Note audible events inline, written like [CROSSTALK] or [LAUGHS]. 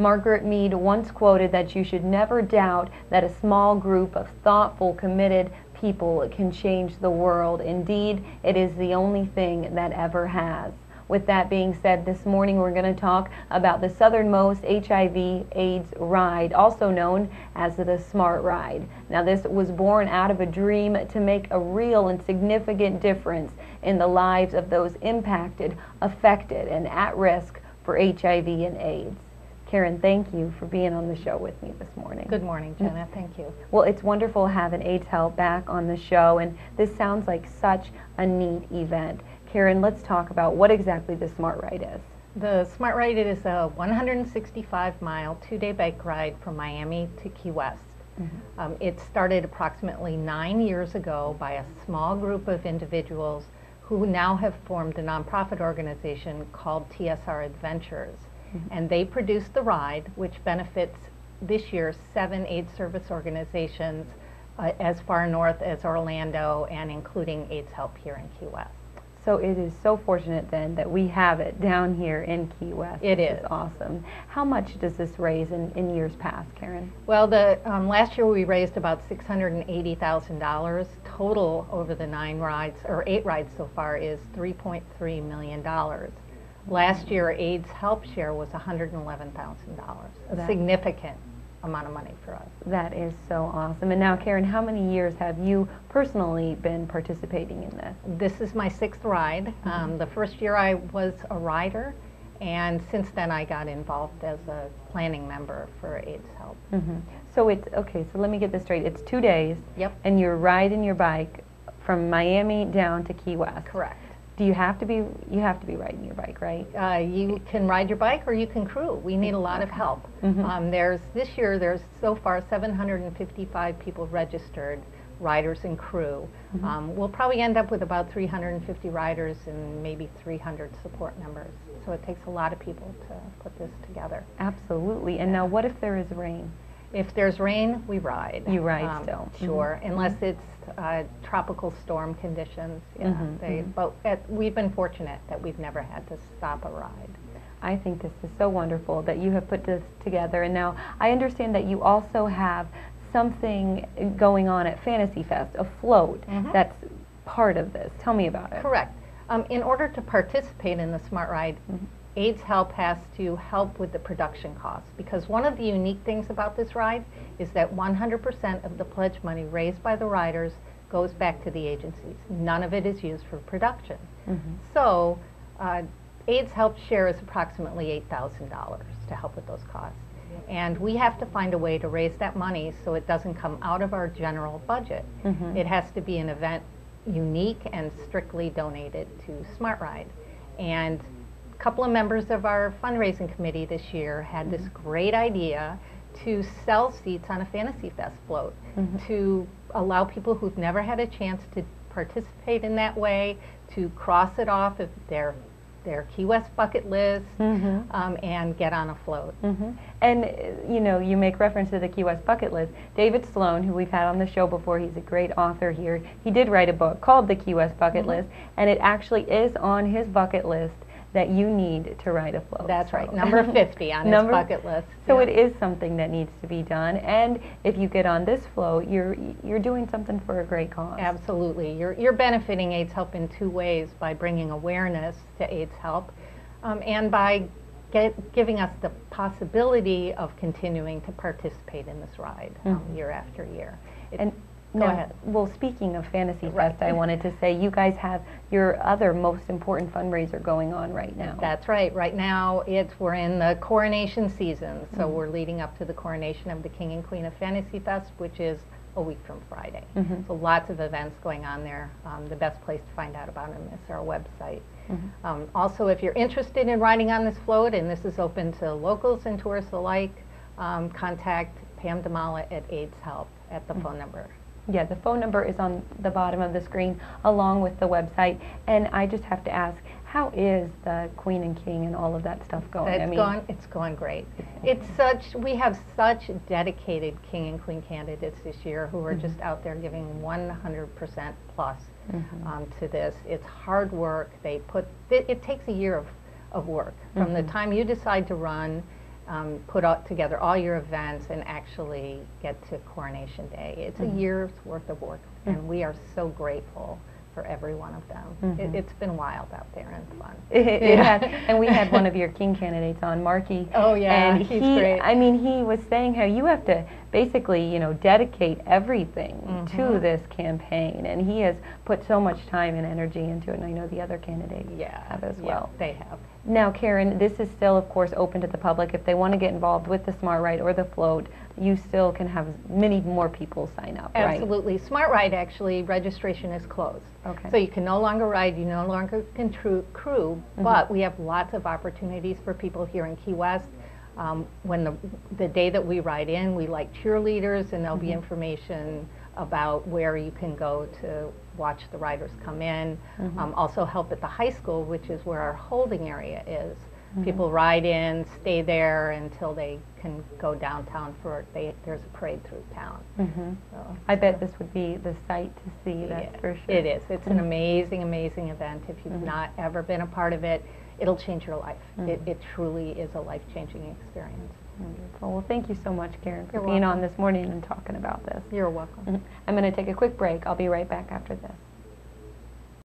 Margaret Mead once quoted that you should never doubt that a small group of thoughtful, committed people can change the world. Indeed, it is the only thing that ever has. With that being said, this morning we're going to talk about the southernmost HIV AIDS ride, also known as the SMART Ride. Now, this was born out of a dream to make a real and significant difference in the lives of those impacted, affected, and at risk for HIV and AIDS. Karen, thank you for being on the show with me this morning. Good morning, Jenna. Thank you. Well, it's wonderful having AIDS Help back on the show, and this sounds like such a neat event. Karen, let's talk about what exactly the Smart Ride is. The Smart Ride is a 165 mile, two day bike ride from Miami to Key West. Mm-hmm. Um, it started approximately nine years ago by a small group of individuals who now have formed a nonprofit organization called TSR Adventures. And they produce the ride, which benefits this year seven AIDS service organizations uh, as far north as Orlando and including AIDS Help here in Key West. So it is so fortunate then that we have it down here in Key West. It is. is. awesome. How much does this raise in, in years past, Karen? Well, the um, last year we raised about $680,000. Total over the nine rides, or eight rides so far, is $3.3 million. Last year, AIDS Help Share was $111,000, a significant amount of money for us. That is so awesome. And now, Karen, how many years have you personally been participating in this? This is my sixth ride. Mm -hmm. um, the first year I was a rider, and since then I got involved as a planning member for AIDS Help. Mm -hmm. So it's, okay, so let me get this straight. It's two days. Yep. And you're riding your bike from Miami down to Key West. Correct do you have to be you have to be riding your bike right? Uh, you can ride your bike or you can crew. We need a lot of help. Mm-hmm. um, there's this year there's so far 755 people registered riders and crew. Mm-hmm. um, we'll probably end up with about 350 riders and maybe 300 support members. So it takes a lot of people to put this together. Absolutely. And yeah. now what if there is rain if there's rain, we ride. You ride um, still. Sure, mm-hmm. unless it's uh, tropical storm conditions. Yeah, mm-hmm, they, mm-hmm. but at, we've been fortunate that we've never had to stop a ride. I think this is so wonderful that you have put this together. And now I understand that you also have something going on at Fantasy Fest, a float mm-hmm. that's part of this. Tell me about it. Correct. Um, in order to participate in the Smart Ride, mm-hmm. AIDS Help has to help with the production costs because one of the unique things about this ride is that 100% of the pledge money raised by the riders goes back to the agencies. None of it is used for production. Mm-hmm. So uh, AIDS Help share is approximately $8,000 to help with those costs. And we have to find a way to raise that money so it doesn't come out of our general budget. Mm-hmm. It has to be an event unique and strictly donated to Smart Ride. And couple of members of our fundraising committee this year had mm-hmm. this great idea to sell seats on a Fantasy Fest float mm-hmm. to allow people who've never had a chance to participate in that way to cross it off of their their Key West bucket list mm-hmm. um, and get on a float. Mm-hmm. And you know, you make reference to the Key West bucket list. David Sloan, who we've had on the show before, he's a great author here. He did write a book called The Key West Bucket mm-hmm. List, and it actually is on his bucket list that you need to ride a float. That's so. right, number [LAUGHS] 50 on number, his bucket list. So yeah. it is something that needs to be done, and if you get on this float, you're you're doing something for a great cause. Absolutely, you're you're benefiting AIDS Help in two ways: by bringing awareness to AIDS Help, um, and by get, giving us the possibility of continuing to participate in this ride um, mm-hmm. year after year. It, and Go no, ahead. Well, speaking of Fantasy right. Fest, I wanted to say you guys have your other most important fundraiser going on right now. That's right. Right now, it's we're in the coronation season, so mm-hmm. we're leading up to the coronation of the King and Queen of Fantasy Fest, which is a week from Friday. Mm-hmm. So lots of events going on there. Um, the best place to find out about them is our website. Mm-hmm. Um, also, if you're interested in riding on this float, and this is open to locals and tourists alike, um, contact Pam Damala at AIDS Help at the mm-hmm. phone number yeah, the phone number is on the bottom of the screen along with the website. And I just have to ask, how is the Queen and King and all of that stuff going? It's I mean, going, it's going great. It's such, we have such dedicated King and Queen candidates this year who are mm -hmm. just out there giving 100% plus mm -hmm. um, to this. It's hard work. They put, it, it takes a year of, of work from mm -hmm. the mm-hmm. time you decide to run um, put all, together all your events and actually get to Coronation Day. It's Mhm. a year's worth of work, Mm. and we are so grateful for every one of them. Mhm. It, it's been wild out there and fun. [LAUGHS] It, it [LAUGHS] Yeah. and we had one of your king candidates on, Markey. Oh, yeah, and he's he, great. I mean, he was saying how you have to basically, you know, dedicate everything to Mhm. this campaign, and he has put so much time and energy into it, and I know the other candidates Yeah, have as yeah, well. they have. Now, Karen, this is still, of course, open to the public. If they want to get involved with the Smart Ride or the float, you still can have many more people sign up, right? Absolutely. Smart Ride, actually, registration is closed. Okay. So you can no longer ride, you no longer can crew, Mhm. but we have lots of opportunities for people here in Key West. Um, When the, the day that we ride in, we like cheerleaders, and there'll be Mhm. information about where you can go to watch the riders come in. Mhm. Um, Also help at the high school, which is where our holding area is. Mhm. People ride in, stay there until they can go downtown for, they, there's a parade through town. So I bet this would be the sight to see, that's yeah, for sure. It is. It's an amazing, amazing event. If you've not ever been a part of it, it'll change your life. It, Mhm. it truly is a life-changing experience. Wonderful. Well, thank you so much, Karen, for You're being on this morning and talking about this. You're welcome. Mhm. I'm going to take a quick break. I'll be right back after this.